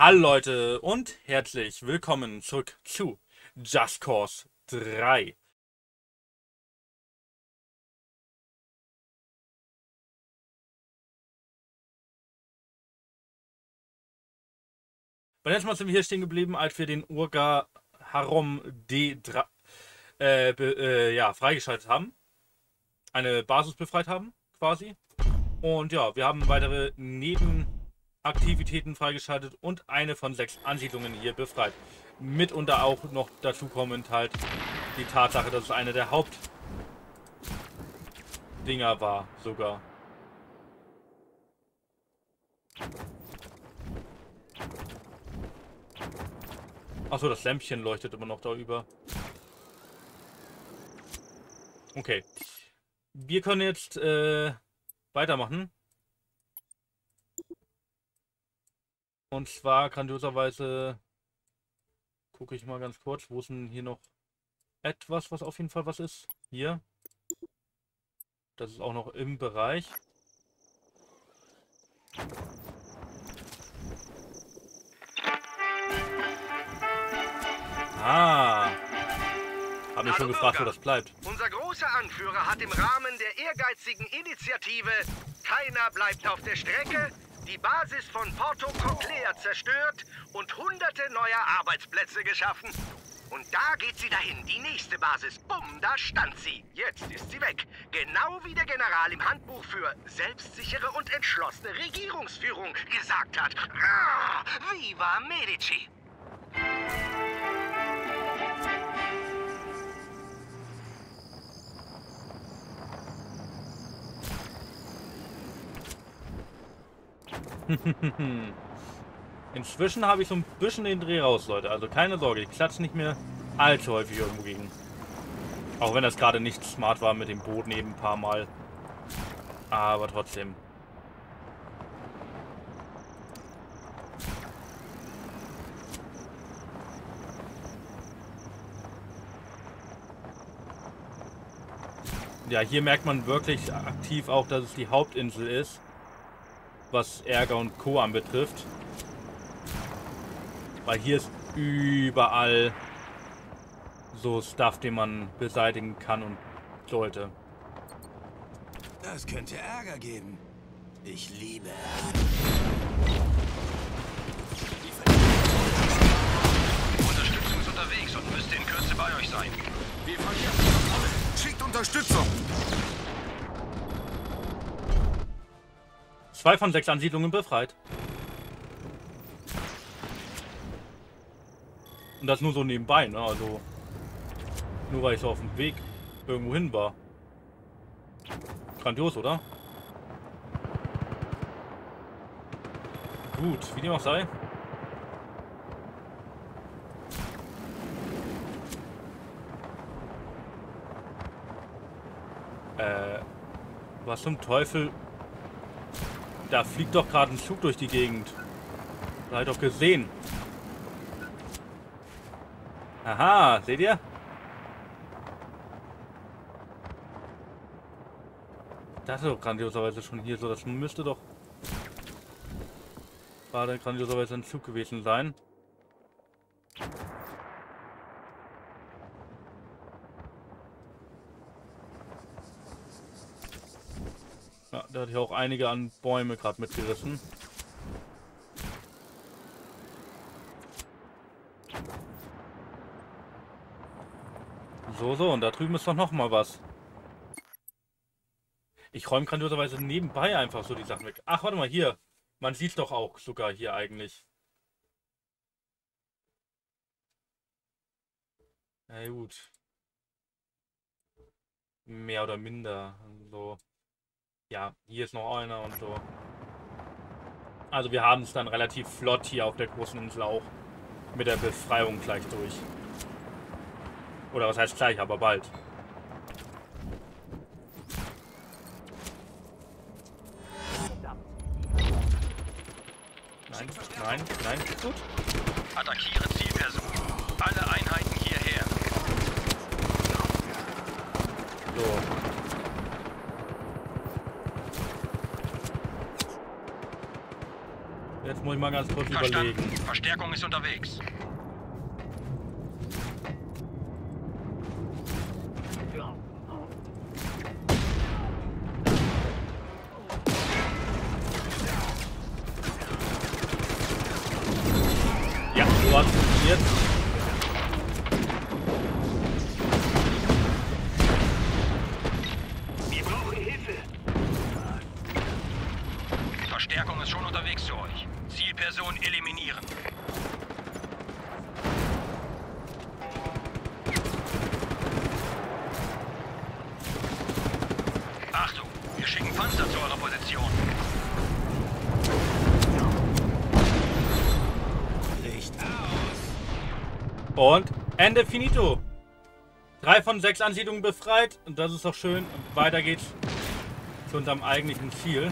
Hallo Leute und herzlich willkommen zurück zu Just Cause 3. Beim letzten Mal sind wir hier stehen geblieben, als wir den Urga Harom D3 äh, äh, ja, freigeschaltet haben. Eine Basis befreit haben, quasi. Und ja, wir haben weitere Nebenaktivitäten freigeschaltet und eine von sechs Ansiedlungen hier befreit. Mitunter auch noch dazu kommend halt die Tatsache, dass es eine der Hauptdinger war, sogar. Achso, das Lämpchen leuchtet immer noch da über. Okay. Wir können jetzt äh, weitermachen. Und zwar grandioserweise gucke ich mal ganz kurz, wo ist denn hier noch etwas, was auf jeden Fall was ist. Hier. Das ist auch noch im Bereich. Ah. Hab mich schon gefragt, wo das bleibt. Unser großer Anführer hat im Rahmen der ehrgeizigen Initiative Keiner bleibt auf der Strecke die Basis von Porto Coclea zerstört und hunderte neuer Arbeitsplätze geschaffen. Und da geht sie dahin, die nächste Basis. Bumm, da stand sie. Jetzt ist sie weg. Genau wie der General im Handbuch für selbstsichere und entschlossene Regierungsführung gesagt hat. Ah, viva Medici! Inzwischen habe ich so ein bisschen den Dreh raus, Leute. Also keine Sorge, ich klatsche nicht mehr allzu häufig irgendwo gegen. Auch wenn das gerade nicht smart war mit dem Boden eben ein paar Mal. Aber trotzdem. Ja, hier merkt man wirklich aktiv auch, dass es die Hauptinsel ist was Ärger und Co. anbetrifft. Weil hier ist überall so Stuff, den man beseitigen kann und sollte. Das könnte Ärger geben. Ich liebe Unterstützung ist unterwegs und müsste in Kürze bei euch sein. Wir verlieren Kontrolle. Schickt Unterstützung. Zwei von sechs Ansiedlungen befreit. Und das nur so nebenbei, ne? Also nur weil ich so auf dem Weg irgendwo hin war. Grandios, oder? Gut, wie dem auch sei. Äh, was zum Teufel? Da fliegt doch gerade ein Zug durch die Gegend. Da doch gesehen. Aha, seht ihr? Das ist doch grandioserweise schon hier so. Das müsste doch gerade grandioserweise ein Zug gewesen sein. Ja, da hatte ich auch einige an Bäume gerade mitgerissen. So, so, und da drüben ist doch noch mal was. Ich räume grandioserweise nebenbei einfach so die Sachen weg. Ach, warte mal, hier. Man sieht doch auch sogar hier eigentlich. Na gut. Mehr oder minder. So. Ja, hier ist noch einer und so. Also wir haben es dann relativ flott hier auf der großen Insel auch mit der Befreiung gleich durch. Oder was heißt gleich, aber bald. Nein, nein, nein, gut. Attackiere Zielperson. Alle Einheiten hierher. So. Muss ich mal ganz kurz Verstanden. überlegen. Verstärkung ist unterwegs. Ende finito. Drei von sechs Ansiedlungen befreit. Und das ist doch schön. Und weiter geht's zu unserem eigentlichen Ziel.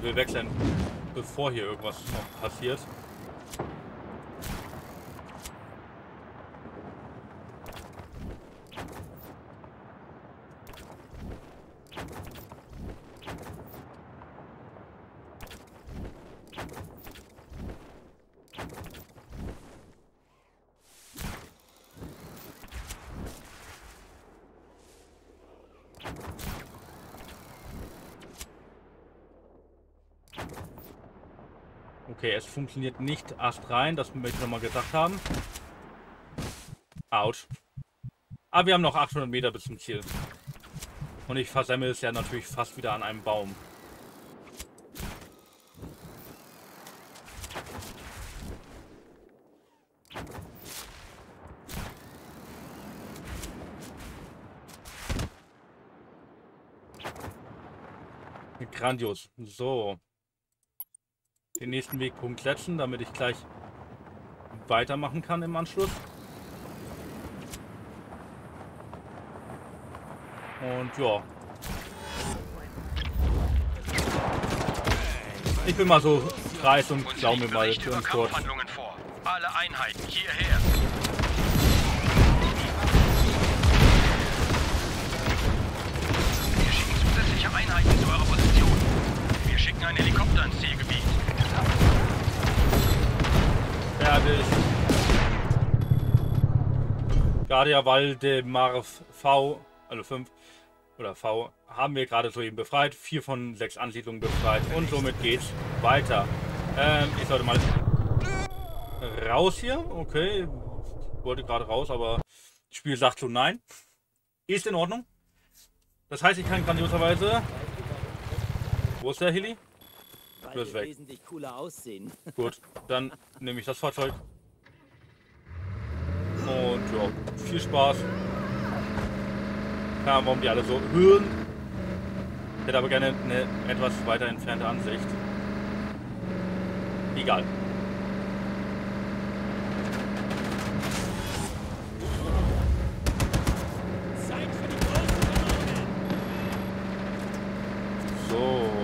Wir wechseln, bevor hier irgendwas noch passiert. Okay, es funktioniert nicht astrein, das möchte ich nochmal gesagt haben. Autsch. Aber wir haben noch 800 Meter bis zum Ziel. Und ich versemmel es ja natürlich fast wieder an einem Baum. Grandios. So. Den nächsten Wegpunkt setzen, damit ich gleich weitermachen kann im Anschluss. Und ja. Ich bin mal so kreis und Uns klau mir mal über ganz kurz. Alle Einheiten hierher. Wir schicken zusätzliche Einheiten zu eurer Position. Wir schicken einen Helikopter ins Zielgebiet. Fertig. Guardia Valdemar V, also 5 oder V, haben wir gerade soeben befreit. Vier von sechs Ansiedlungen befreit. Und somit geht's weiter. Ähm, ich sollte mal raus hier. Okay. Wollte gerade raus, aber das Spiel sagt schon nein. Ist in Ordnung. Das heißt, ich kann grandioserweise. Wo ist der Heli? Wir weg. wesentlich cooler aussehen. Gut, dann nehme ich das Fahrzeug. Und ja, viel Spaß. Ahnung, warum die alle so hören. Ich hätte aber gerne eine etwas weiter entfernte Ansicht. Egal. So.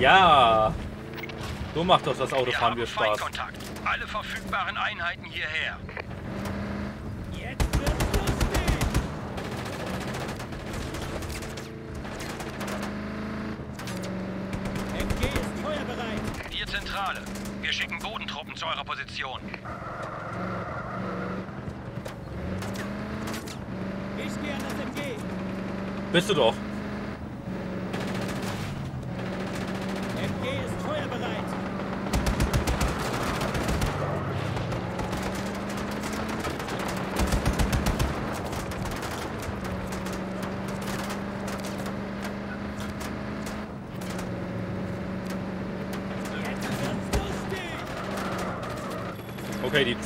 Ja. So macht doch das Wir Autofahren haben wieder Spaß. Feindkontakt. Alle verfügbaren Einheiten hierher. Jetzt wird's lustig! MG ist feuerbereit! Hier Zentrale. Wir schicken Bodentruppen zu eurer Position. Ich gehe an das MG! Bist du doch.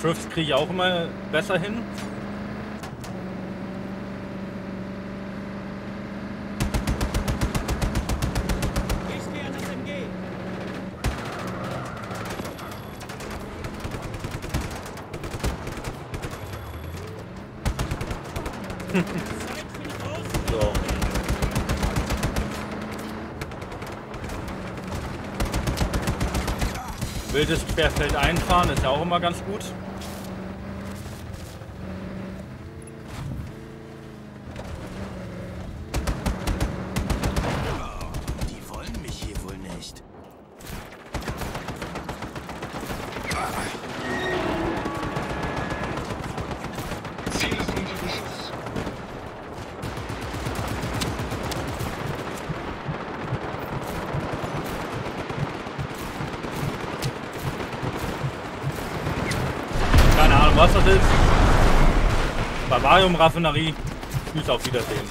Drifts kriege ich auch immer besser hin. Wildes Querfeld einfahren ist ja auch immer ganz gut. Barbarium Raffinerie. Tschüss, auf Wiedersehen.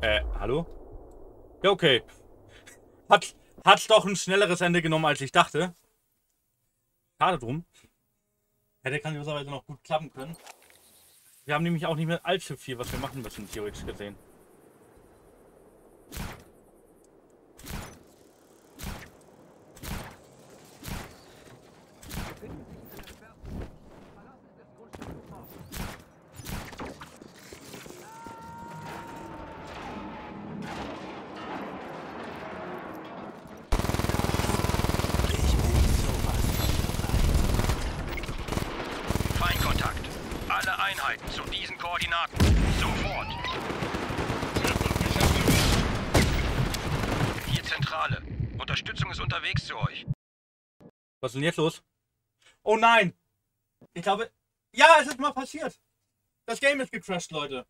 Äh, hallo? Ja, okay. Hat, hat doch ein schnelleres Ende genommen, als ich dachte. Schade drum. Hätte grandioserweise noch gut klappen können. Wir haben nämlich auch nicht mehr allzu viel, was wir machen müssen, theoretisch gesehen. Feindkontakt. Alle Einheiten zu diesen Koordinaten. Sofort. Hier Zentrale. Unterstützung ist unterwegs zu euch. Was ist denn jetzt los? Oh nein! Ich glaube. Ja, es ist mal passiert. Das Game ist gecrashed, Leute.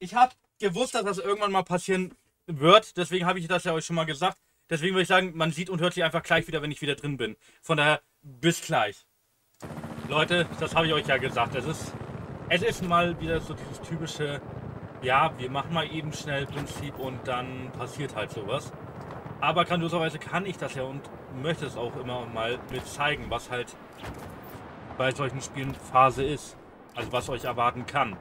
Ich habe gewusst, dass das irgendwann mal passieren wird. Deswegen habe ich das ja euch schon mal gesagt. Deswegen würde ich sagen, man sieht und hört sich einfach gleich wieder, wenn ich wieder drin bin. Von daher, bis gleich. Leute, das habe ich euch ja gesagt. Es ist, es ist mal wieder so dieses typische, ja, wir machen mal eben schnell Prinzip und dann passiert halt sowas. Aber grandioserweise kann ich das ja und möchte es auch immer mal mit zeigen, was halt bei solchen Spielen Phase ist. Also was euch erwarten kann.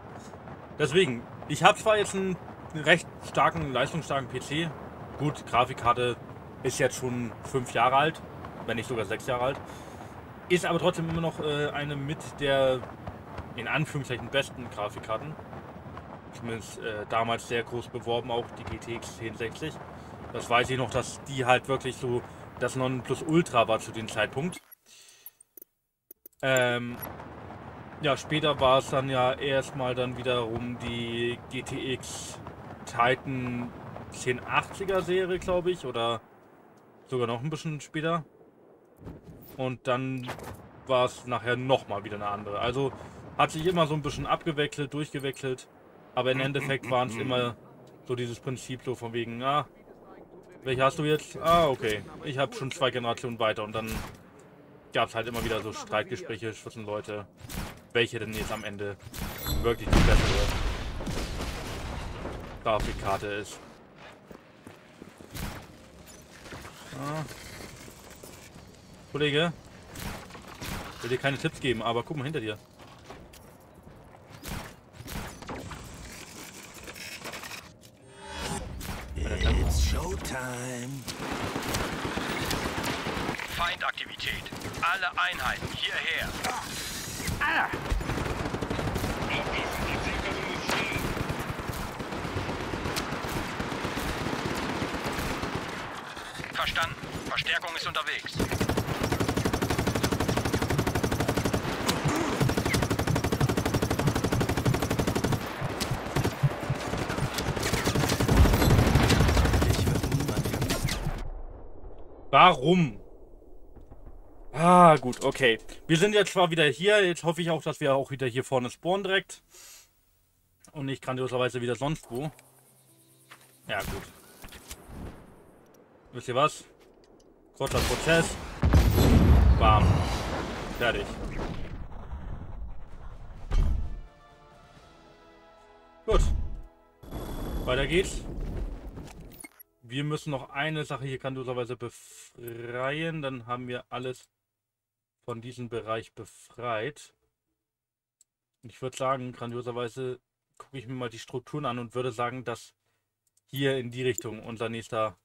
Deswegen, ich habe zwar jetzt einen recht starken, leistungsstarken PC. Gut, Grafikkarte ist jetzt schon fünf Jahre alt, wenn nicht sogar sechs Jahre alt. Ist aber trotzdem immer noch äh, eine mit der in Anführungszeichen besten Grafikkarten. Zumindest äh, damals sehr groß beworben, auch die GTX 1060. Das weiß ich noch, dass die halt wirklich so das Nonplusultra war zu dem Zeitpunkt. Ähm, ja, später war es dann ja erstmal dann wiederum die GTX Titan 1080er Serie, glaube ich, oder sogar noch ein bisschen später. Und dann war es nachher nochmal wieder eine andere. Also hat sich immer so ein bisschen abgewechselt, durchgewechselt. Aber im Endeffekt waren es immer so dieses Prinzip so von wegen, ah, welche hast du jetzt? Ah, okay. Ich habe schon zwei Generationen weiter und dann gab es halt immer wieder so Streitgespräche zwischen Leute, welche denn jetzt am Ende wirklich die bessere Grafikkarte ist. Ah. Kollege, ich will dir keine Tipps geben, aber guck mal hinter dir. Showtime. Feindaktivität. Alle Einheiten hierher. Verstanden. Verstärkung ist unterwegs. Ich würde niemand vermissen. Warum? Ah, gut, okay. Wir sind jetzt zwar wieder hier. Jetzt hoffe ich auch, dass wir auch wieder hier vorne spawnen direkt. Und nicht grandioserweise wieder sonst wo. Ja, gut. Wisst ihr was? Kurzer Prozess. Bam. Fertig. Gut. Weiter geht's. Wir müssen noch eine Sache hier grandioserweise befreien. Dann haben wir alles von diesem Bereich befreit. Ich würde sagen, grandioserweise gucke ich mir mal die Strukturen an und würde sagen, dass hier in die Richtung unser nächster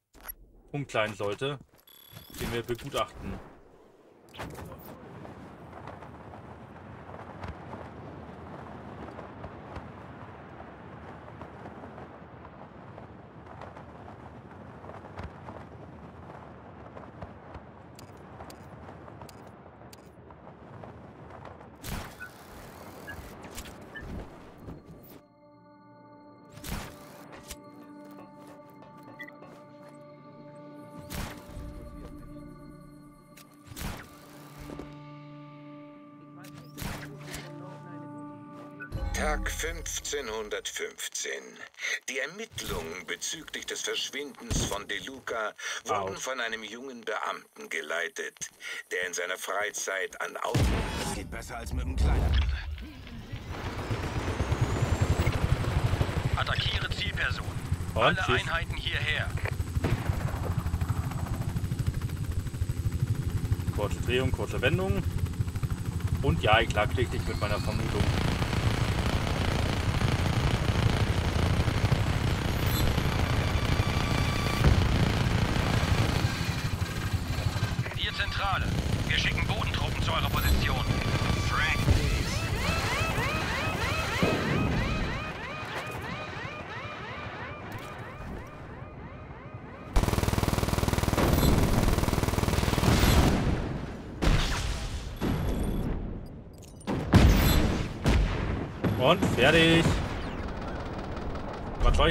Punkt sein sollte, den wir begutachten. 1515. Die Ermittlungen bezüglich des Verschwindens von De Luca wurden Au. von einem jungen Beamten geleitet, der in seiner Freizeit an Autos Das geht besser als mit dem Kleinen. Attackiere Zielperson. Und Alle tschüss. Einheiten hierher. Kurze Drehung, kurze Wendung. Und ja, ich lag richtig mit meiner Vermutung.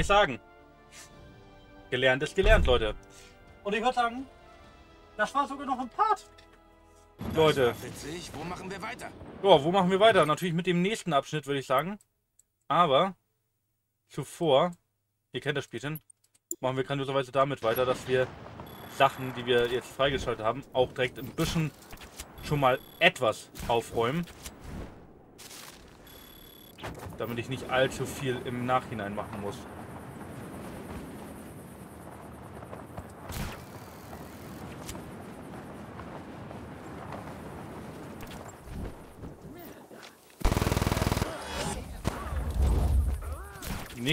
Soll ich sagen? Gelernt ist gelernt, Leute. Und ich würde sagen, das war sogar noch ein Part. Leute, Witzig. Wo machen wir weiter? ja, wo machen wir weiter? Natürlich mit dem nächsten Abschnitt, würde ich sagen. Aber zuvor, ihr kennt das Spielchen, machen wir grandioserweise damit weiter, dass wir Sachen, die wir jetzt freigeschaltet haben, auch direkt ein bisschen schon mal etwas aufräumen. Damit ich nicht allzu viel im Nachhinein machen muss.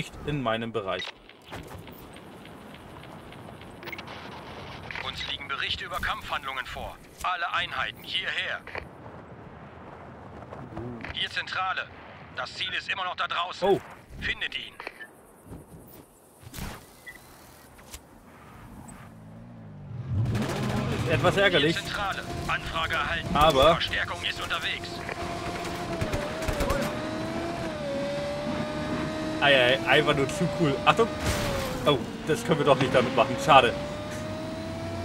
Nicht in meinem Bereich. Uns liegen Berichte über Kampfhandlungen vor. Alle Einheiten hierher. Hier Zentrale. Das Ziel ist immer noch da draußen. Oh, Findet ihn. etwas ärgerlich. Zentrale. Anfrage erhalten. Aber- Verstärkung ist unterwegs. Eieiei, einfach nur zu cool. Achtung! Oh, das können wir doch nicht damit machen. Schade.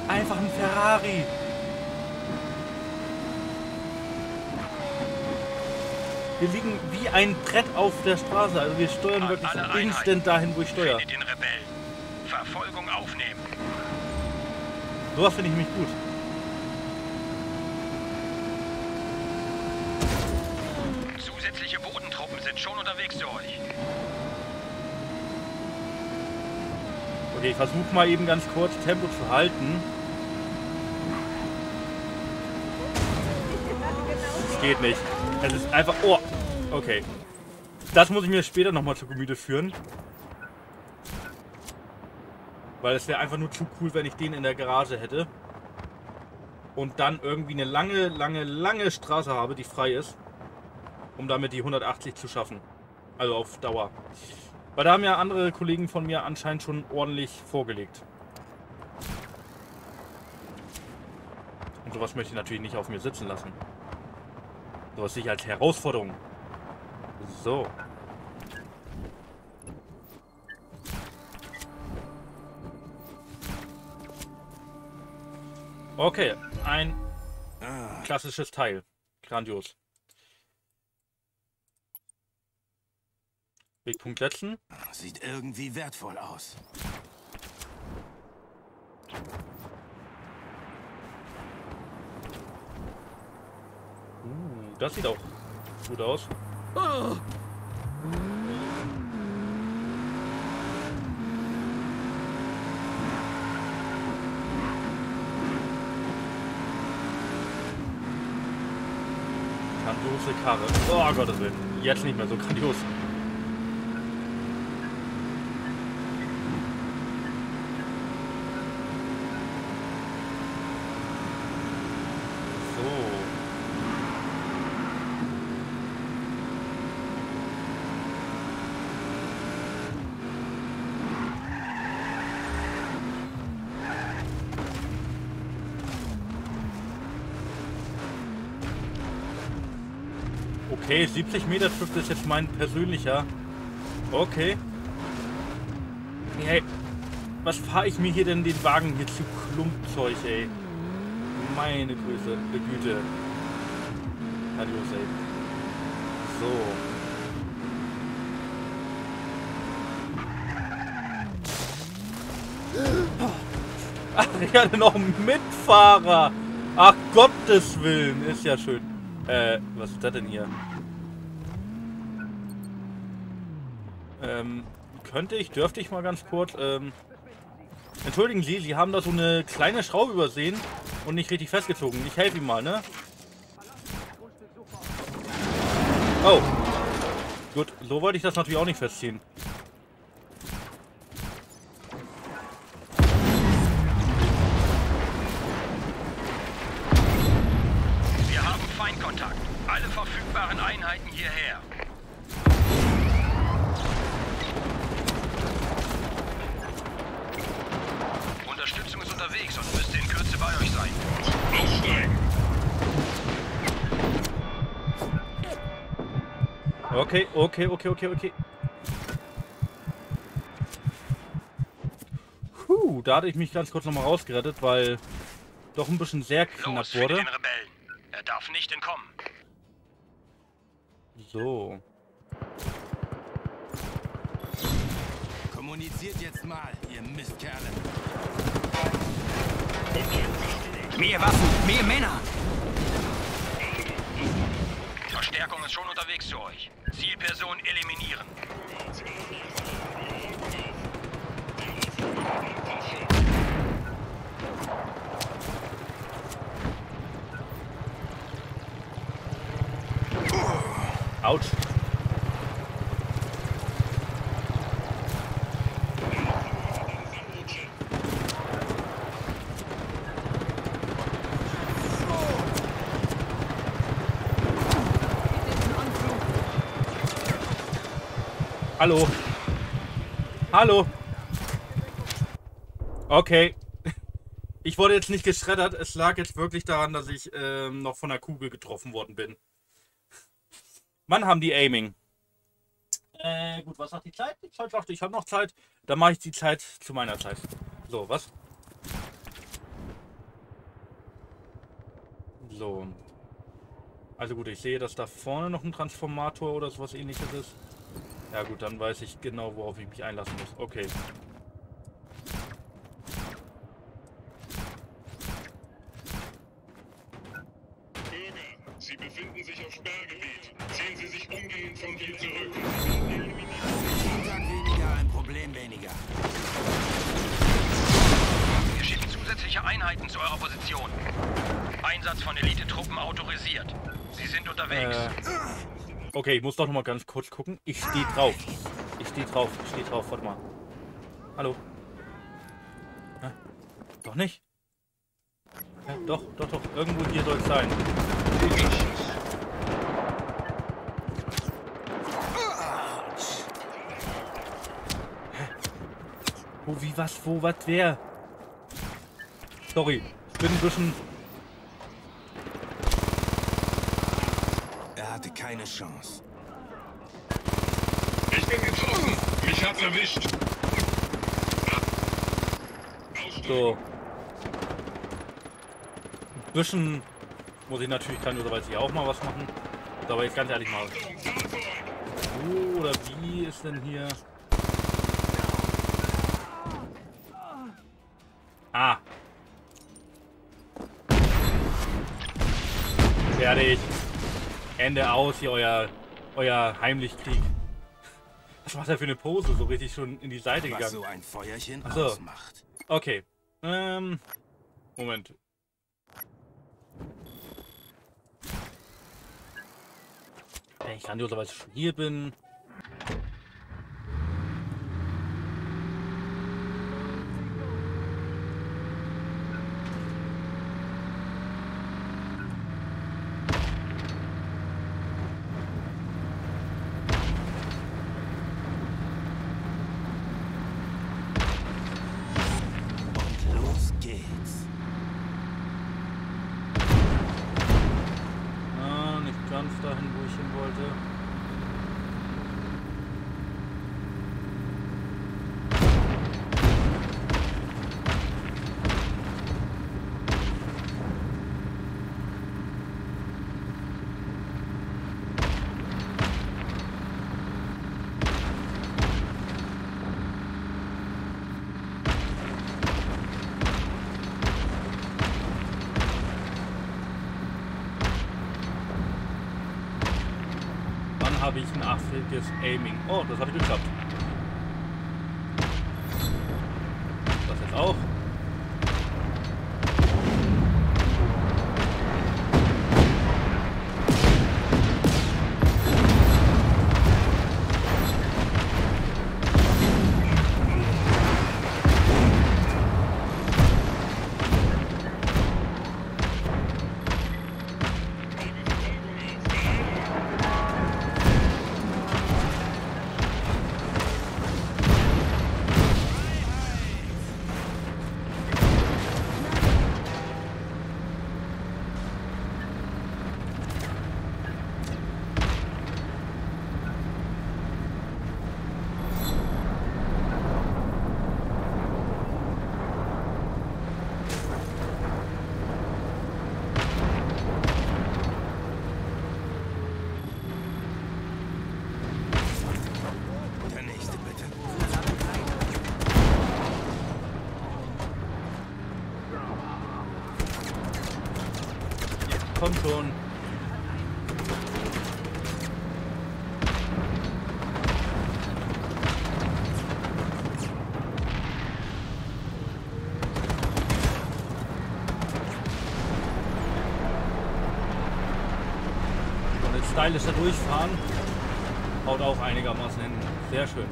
Einfach ein Ferrari. Wir liegen wie ein Brett auf der Straße. Also wir steuern An wirklich instant dahin, wo ich steuere. Findet den Rebellen. Verfolgung aufnehmen. Sowas finde ich mich gut. Zusätzliche Bodentruppen sind schon unterwegs zu euch. Okay, ich versuche mal eben ganz kurz Tempo zu halten. Es geht nicht. Es ist einfach... Oh, okay. Das muss ich mir später nochmal zu Gemüte führen. Weil es wäre einfach nur zu cool, wenn ich den in der Garage hätte. Und dann irgendwie eine lange, lange, lange Straße habe, die frei ist. Um damit die 180 zu schaffen. Also auf Dauer. Weil da haben ja andere Kollegen von mir anscheinend schon ordentlich vorgelegt. Und sowas möchte ich natürlich nicht auf mir sitzen lassen. Sowas sehe ich als Herausforderung. So. Okay, ein Ah, klassisches Teil. Grandios. Wegpunkt setzen. sieht irgendwie wertvoll aus. Uh, das sieht auch gut aus. Grandiose Karre. Oh Gottes Willen. Jetzt nicht mehr so grandios. Okay, 70 Meter trifft ist jetzt mein persönlicher. Okay. Hey, was fahre ich mir hier denn den Wagen hier zu Klumpzeug, ey? Meine Grüße, Begüte. Adios, ey. So. Ach, ich hatte noch einen Mitfahrer. Ach, Gottes Willen. Ist ja schön. Äh, was ist das denn hier? Ähm, könnte ich, dürfte ich mal ganz kurz, ähm... Entschuldigen Sie, Sie haben da so eine kleine Schraube übersehen und nicht richtig festgezogen. Ich helfe ihm mal, ne? Oh. Gut, so wollte ich das natürlich auch nicht festziehen. Wir haben Feindkontakt. Alle verfügbaren Einheiten hierher. Unterstützung ist unterwegs und müsste in Kürze bei euch sein. Okay, okay, okay, okay, okay. Puh, da hatte ich mich ganz kurz nochmal rausgerettet, weil doch ein bisschen sehr knapp Los, wurde. Er darf nicht entkommen. So. Kommuniziert jetzt mal, ihr Mistkerle. Mehr Waffen, mehr Männer. Verstärkung ist schon unterwegs zu euch. Zielperson eliminieren. Autsch. Hallo. Hallo. Okay. Ich wurde jetzt nicht geschreddert. Es lag jetzt wirklich daran, dass ich ähm, noch von der Kugel getroffen worden bin. Wann haben die Aiming? Äh, gut, was sagt die Zeit? Die Zeit sagt, ich habe noch Zeit. Dann mache ich die Zeit zu meiner Zeit. So, was? So. Also gut, ich sehe, dass da vorne noch ein Transformator oder sowas ähnliches ist. Ja gut, dann weiß ich genau, worauf ich mich einlassen muss. Okay. Okay, ich muss doch noch mal ganz kurz gucken. Ich stehe drauf. Ich stehe drauf. Ich stehe drauf. Warte mal. Hallo. Hä? Doch nicht? Hä? Doch, doch, doch. Irgendwo hier soll es sein. Hä? Wo, wie, was, wo, was, wer? Sorry. Ich bin ein bisschen... Er hatte keine Chance. Ich bin getroffen. Mich hat's erwischt. So. Ein bisschen muss ich natürlich grandiloserweise hier auch mal was machen. Aber jetzt ganz ehrlich mal. Wo oder wie ist denn hier? Ah. Fertig. Ende aus hier, euer, euer Heimlichkrieg. Was macht er für eine Pose? So richtig schon in die Seite Was gegangen. so ein Feuerchen Ach so. ausmacht. Okay. Ähm. Moment. Wenn ich grandioserweise schon hier bin. Just Aiming. Oh, das habe ich geklappt. stylisch da durchfahren. Haut auch einigermaßen hin. Sehr schön.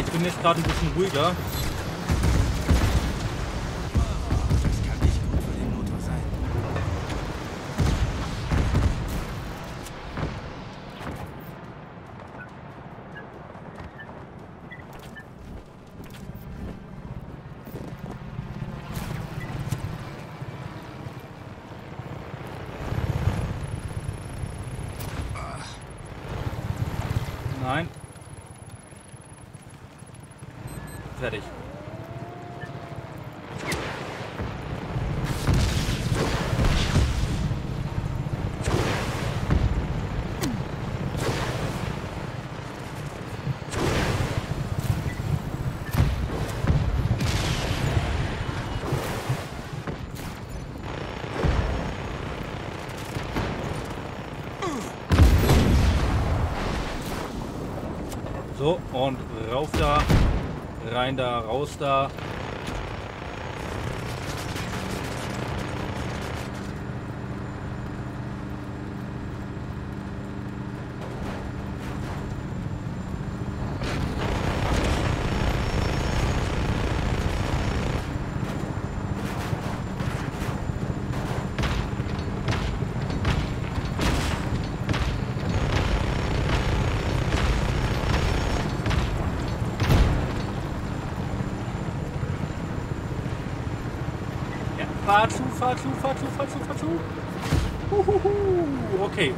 ich bin jetzt gerade ein bisschen ruhiger. Fertig. So, und rauf da rein da, raus da. Fahr Fatschu, Fatschu, Fatschu. Huhuhu. Okay.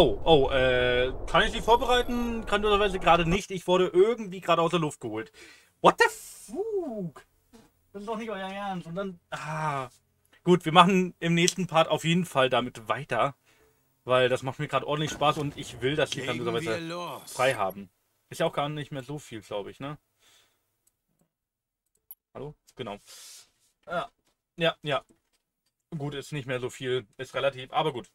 Oh, oh, äh, kann ich die vorbereiten? Grandiosweise gerade nicht. Ich wurde irgendwie gerade aus der Luft geholt. What the fuck? Das ist doch nicht euer Ernst. Und dann. Ah. Gut, wir machen im nächsten Part auf jeden Fall damit weiter. Weil das macht mir gerade ordentlich Spaß und ich will das hier grandiosweise frei haben. Ist ja auch gar nicht mehr so viel, glaube ich, ne? Hallo? Genau. Ah, ja, ja. Gut, ist nicht mehr so viel. Ist relativ, aber gut.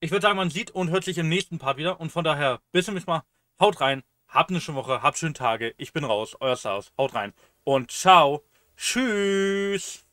Ich würde sagen, man sieht und hört sich im nächsten Part wieder und von daher, bis zum nächsten Mal. Haut rein, habt eine schöne Woche, habt schöne Tage. Ich bin raus, euer Saus. Haut rein und ciao. Tschüss.